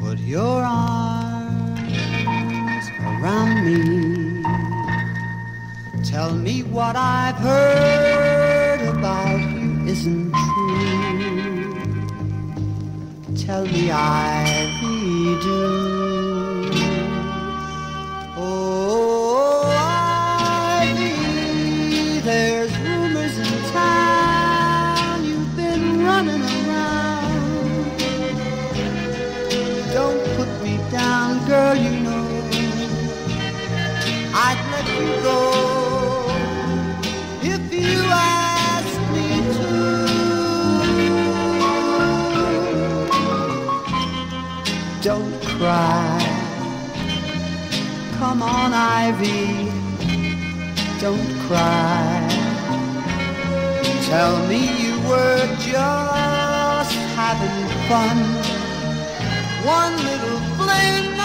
Put your arms around me. Tell me what I've heard about you isn't true. Tell me I really do. Don't cry. Come on, Ivy. Don't cry. Tell me you were just having fun. One little fling.